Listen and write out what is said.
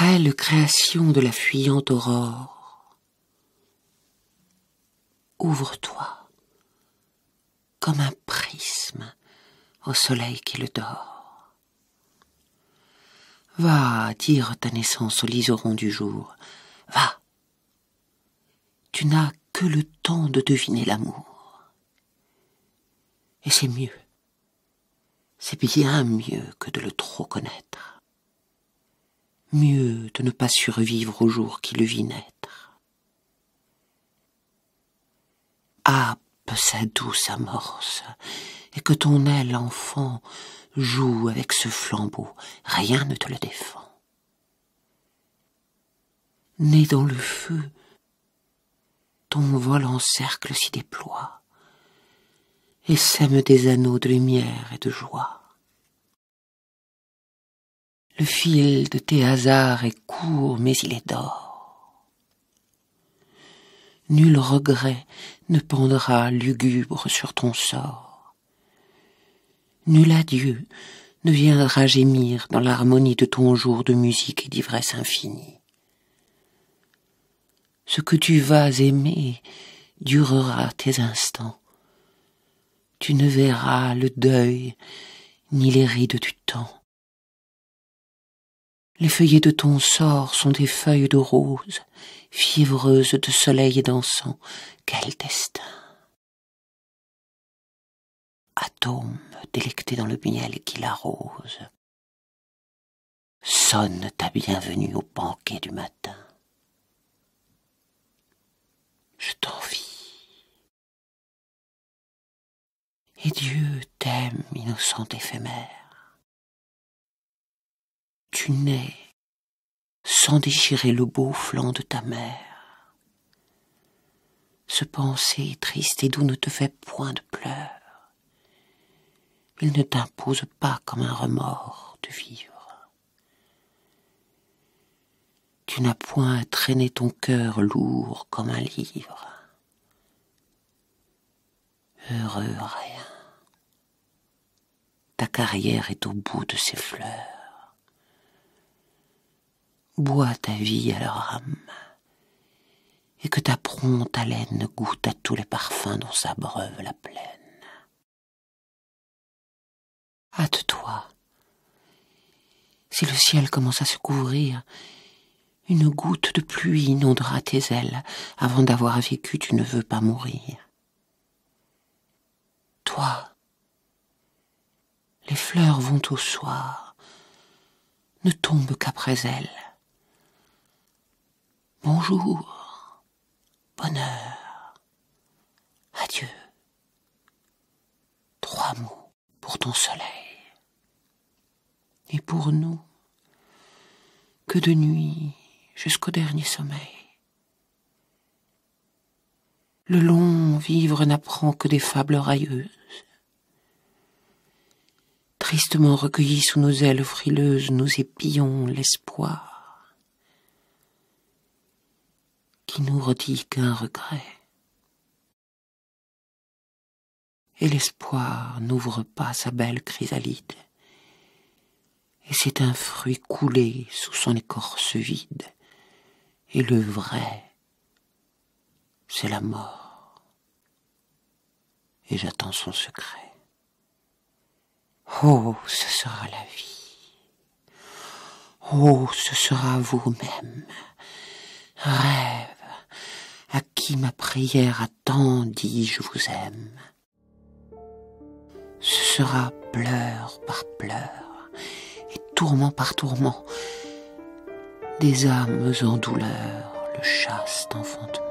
Frêle création de la fuyante aurore, ouvre-toi comme un prisme au soleil qui le dort. Va dire ta naissance aux liserons du jour, va. Tu n'as que le temps de deviner l'amour. Et c'est mieux. C'est bien mieux que de le trop connaître. Mieux de ne pas survivre au jour qui le vit naître. Happe sa douce amorce, et que ton aile enfant joue avec ce flambeau, rien ne te le défend. Né dans le feu, ton vol en cercle s'y déploie, et sème des anneaux de lumière et de joie. Le fil de tes hasards est court, mais il est d'or. Nul regret ne pendra lugubre sur ton sort. Nul adieu ne viendra gémir dans l'harmonie de ton jour de musique et d'ivresse infinie. Ce que tu vas aimer durera tes instants. Tu ne verras le deuil ni les rides du temps. Les feuillets de ton sort sont des feuilles de rose, fiévreuses de soleil et d'encens. Quel destin Atome délecté dans le miel qui l'arrose, sonne ta bienvenue au banquet du matin. Je t'envie. Et Dieu t'aime, innocente éphémère. Tu nais sans déchirer le beau flanc de ta mère. Ce penser triste et doux ne te fait point de pleurs. Il ne t'impose pas comme un remords de vivre. Tu n'as point traîné ton cœur lourd comme un livre. Heureux rien. Ta carrière est au bout de ses fleurs. Bois ta vie à leur âme, et que ta prompte haleine goûte à tous les parfums dont s'abreuve la plaine. Hâte-toi. Si le ciel commence à se couvrir, une goutte de pluie inondera tes ailes. Avant d'avoir vécu, tu ne veux pas mourir. Toi, les fleurs vont au soir, ne tombent qu'après elles. Bonjour, bonheur, adieu. Trois mots pour ton soleil. Et pour nous, que de nuit jusqu'au dernier sommeil. Le long vivre n'apprend que des fables railleuses. Tristement recueillis sous nos ailes frileuses, nous épillons l'espoir qui qu'un regret. Et l'espoir n'ouvre pas sa belle chrysalide, et c'est un fruit coulé sous son écorce vide et le vrai, c'est la mort. Et j'attends son secret. Oh, ce sera la vie. Oh, ce sera vous-même. Rêve, à qui ma prière a dit je vous aime. Ce sera pleurs par pleurs et tourment par tourment des âmes en douleur, le chaste enfantement.